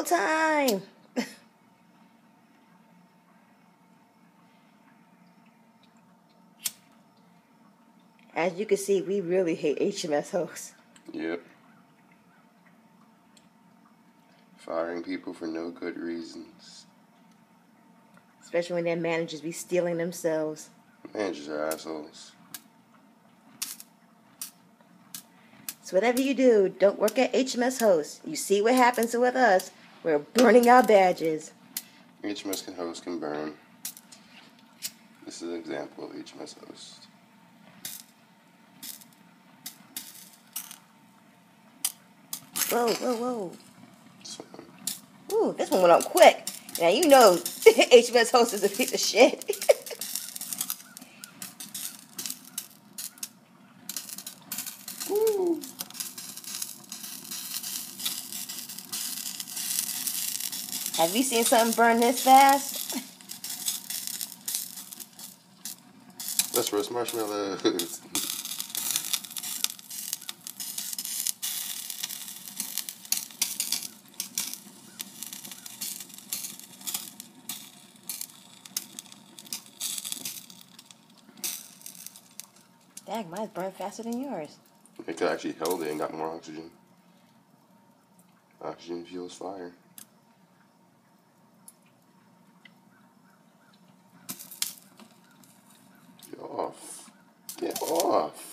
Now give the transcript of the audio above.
Double time! As you can see, we really hate HMSHosts. Yep. Firing people for no good reasons. Especially when their managers be stealing themselves. Managers are assholes. So whatever you do, don't work at HMSHosts. You see what happens with us. We're burning our badges. HMS can host can burn. This is an example of HMS host. Whoa, whoa, whoa. Ooh, this one went up quick. Now you know HMSHost is a piece of shit. Have you seen something burn this fast? Let's roast marshmallows. Dang, mine's burned faster than yours. It could actually held it and got more oxygen. Oxygen fuels fire. off. Get off.